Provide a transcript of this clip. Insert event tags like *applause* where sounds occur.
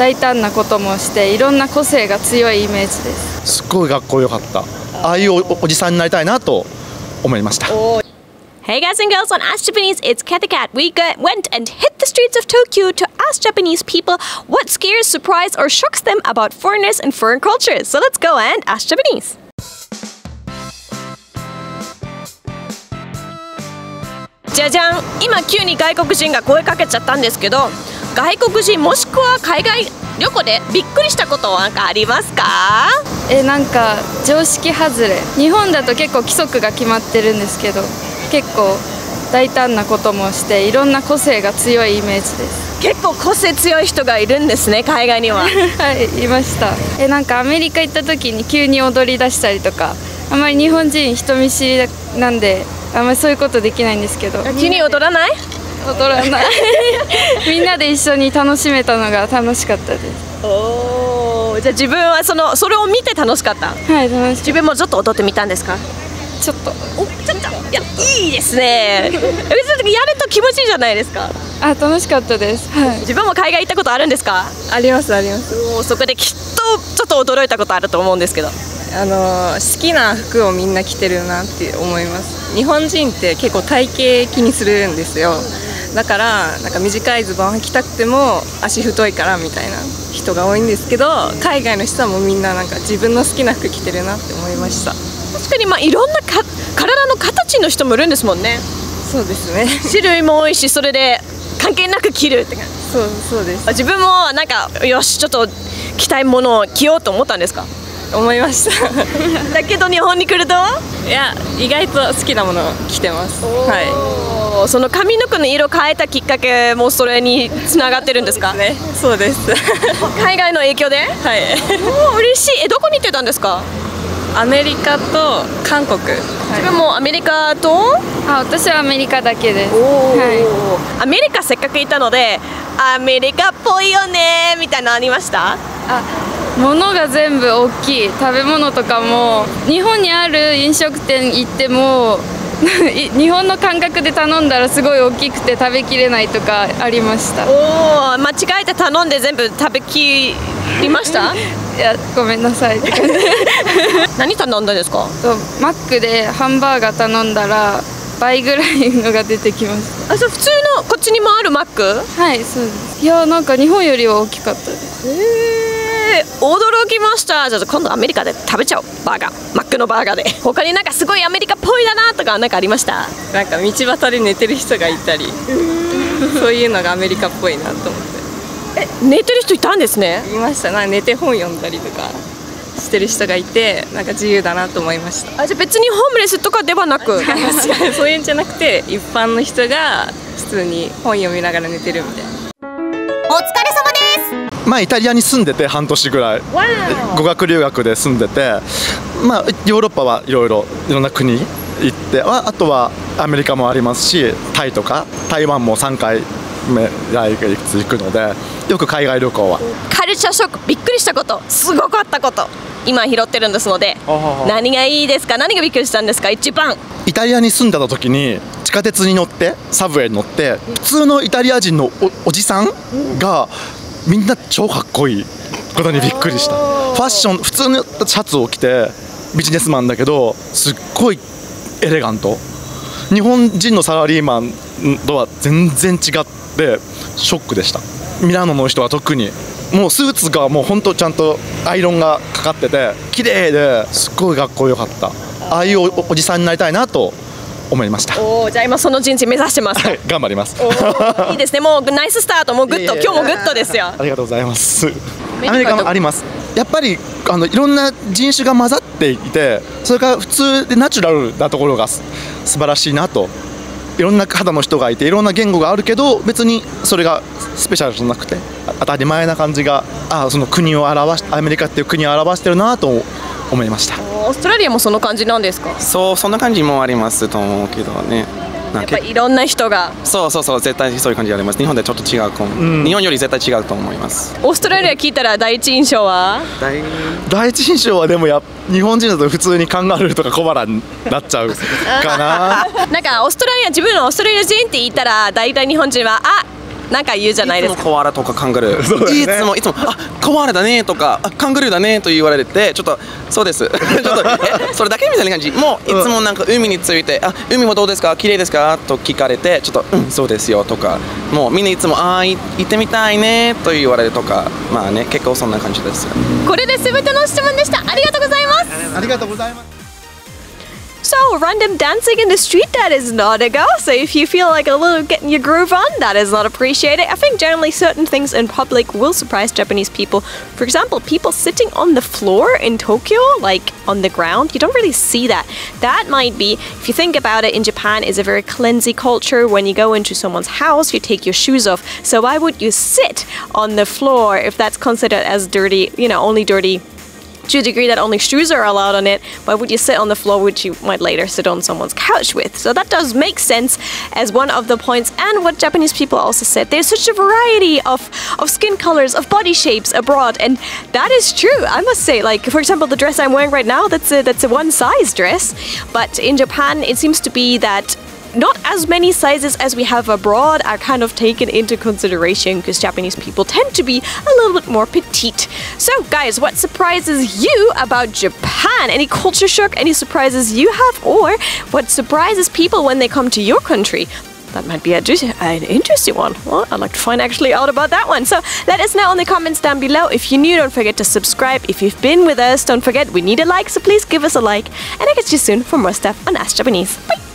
大胆なこともしていろんな個性が強いイメージですすっごい学校良かったああいうおおじさんになりたいなと思いました Hey guys and girls, on Ask Japanese, it's Cat the Cat. We got, went and hit the streets of Tokyo to ask Japanese people what scares, surprise, or shocks them about foreigners and foreign cultures. So let's go and ask Japanese. じゃじゃん今急に外国人が声かけちゃったんですけど外国人もしくは海外旅行でびっくりしたことはなんかありますか？えなんか常識外れ。日本だと結構規則が決まってるんですけど結構大胆なこともしていろんな個性が強いイメージです。結構個性強い人がいるんですね海外には。*laughs* はいいました。えなんかアメリカ行った時に急に踊り出したりとかあまり日本人人見知りなんであんまりそういうことできないんですけど。急に踊らない？踊らない。*laughs* みんなで一緒に楽しめたのが楽しかったです。おー。じゃあ自分はそのそれを見て楽しかった？はい楽し自分もちょっと踊ってみたんですか？ちょっと。おちょっと。いやいいですね。*laughs* やると気持ちいいじゃないですか。あ楽しかったです。はい。自分も海外行ったことあるんですか？ありますあります。もうそこできっとちょっと驚いたことあると思うんですけど。あの好きな服をみんな着てるなって思います。日本人って結構体型気にするんですよだからなんか短いズボン履きたくても足太いからみたいな人が多いんですけど海外の人はもうみんななんか自分の好きな服着てるなって思いました。確かにまあいろんなか体の形の人もいるんですもんね。そうですね。種類も多いしそれで関係なく着るって感じ。そうそうです。自分もなんかよしちょっと着たいものを着ようと思ったんですか？思いました。*laughs* だけど日本に来ると？いや意外と好きなものを着てます。はいその髪の毛の色変えたきっかけもそれにつながってるんですか？ねそうです。*laughs* 海外の影響で？はい。おー嬉しい。えどこに行ってたんですか？アメリカと韓国、自分もアメリカと？あ私はアメリカだけです。はアメリカせっかく行ったのでアメリカっぽいよねみたいなのありました？いあ物が全部大きい。食べ物とかも日本にある飲食店行ってもい *laughs* 日本の感覚で頼んだらすごい大きくて食べきれないとかありました。おお間違えて頼んで全部食べきりました？*laughs* いやごめんなさいって感じ。*laughs* 何頼んだんですか？とマックでハンバーガー頼んだら倍ぐらいのが出てきましあじゃあ普通のこっちにもあるマック？たはいそうです。いやなんか日本よりは大きかったです。えー、驚きました。じゃあ今度アメリカで食べちゃおう。バーガー。マックのバーガーで。他になんかすごいアメリカっぽいだなとかなんかありました？なんか道端で寝てる人がいたり。そういうのがアメリカっぽいなと思って。え寝てる人いたんですね？いましたな寝て本読んだりとかしてる人がいてなんか自由だなと思いました。あじゃあ別にホームレスとかではなく。*laughs* そういうんじゃなくて一般の人が普通に本読みながら寝てるみたいなまあイタリアに住んでて半年ぐらい。わ語学留学で住んでてまあヨーロッパはいろいろいろんな国行ってああとはアメリカもありますしタイとか台湾も3回目来月行くのでよく海外旅行は。カルチャーショックびっくりしたこと。すごかったこと。今拾ってるんですので何がいいですか？何がびっくりしたんですか？一番。イタリアに住んでた時に地下鉄に乗ってサブウェイに乗って普通のイタリア人のおおじさんがみんな超かっこいいことにびっくりした。ファッション普通のシャツを着てビジネスマンだけどすっごいエレガント。日本人のサラリーマンとは全然違ってショックでした。ミラノの人は特に。もうスーツがもう本当ちゃんとアイロンがかかってて綺麗ですっごいかっこよかった。ああいうおおじさんになりたいなと思いました。おーじゃあ今その人生目指してますはい頑張ります。いいですね。もうナイススタート。もうグッド。今日もグッドですよ。ありがとうございます。アメリカもあります。やっぱりあのいろんな人種が混ざっていてそれから普通でナチュラルなところがす素晴らしいなと。いろんな肌の人がいていろんな言語があるけど別にそれがスペシャルじゃなくてあ当たり前な感じがあその国を表しアメリカっていう国を表してるなと思いました。オーストラリアもその感じなんですか？そうそんな感じもありますと思うけどね。なんかやっぱりいろんな人が。そうそうそう絶対そういう感じあります。日本でちょっと違う。かも、ん。日本より絶対違うと思います。オーストラリア聞いたら第一印象は？第一印象はでもや日本人だと普通にカンガルーとか小腹になっちゃうかな。*laughs* なんかオーストラリア自分のオーストラリア人って言ったら大体日本人はあなんか言うじゃないですか。いつもコアラとかカンガルー、ね。いつもいつもあコアラだねとかあカンガルーだねと言われてちょっとそうです。*laughs* ちょっとえそれだけみたいな感じ。もういつもなんか海についてあ海もどうですか？綺麗ですか？と聞かれてちょっとうんそうですよとか。もうみんないつもあーい行ってみたいねと言われるとか。まあね結構そんな感じです。これで全ての質問でした。ありがとうございます。ありがとうございます So, random dancing in the street, that is not a go. So, if you feel like a little getting your groove on, that is not appreciated. I think generally certain things in public will surprise Japanese people. For example, people sitting on the floor in Tokyo, like on the ground, you don't really see that. That might be, if you think about it, in Japan is a very cleansy culture. When you go into someone's house, you take your shoes off. So, why would you sit on the floor if that's considered as dirty, you know, only dirty? To a degree that only shoes are allowed on it, why would you sit on the floor which you might later sit on someone's couch with? So that does make sense as one of the points and what Japanese people also said. There's such a variety of, of skin colors, of body shapes abroad, and that is true. I must say, like for example, the dress I'm wearing right now, that's a that's a one size dress. But in Japan it seems to be that not as many sizes as we have abroad are kind of taken into consideration because Japanese people tend to be a little bit more petite. So, guys, what surprises you about Japan? Any culture shock? Any surprises you have? Or what surprises people when they come to your country? That might be an interesting one. Well, I'd like to find actually out about that one. So let us know in the comments down below. If you're new, don't forget to subscribe. If you've been with us, don't forget we need a like, so please give us a like. And I catch you soon for more stuff on Ask Japanese. Bye!